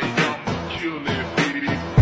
Monday, I'm chillin' baby.